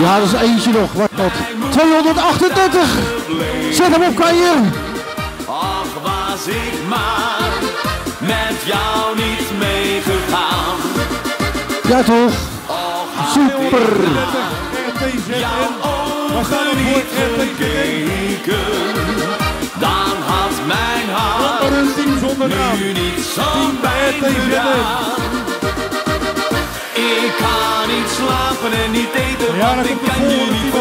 Ja, dat is eentje nog. Wat dat? 238. Zet hem op, kan je. Ach, was ik maar met jou niet meegegaan. Ja, toch? Super. Jouw ogen niet gekeken. Dan had mijn hart nu niet zo Team bij pijn RTZ. gedaan. Ik en niet eten, Ja, want ik kan je niet.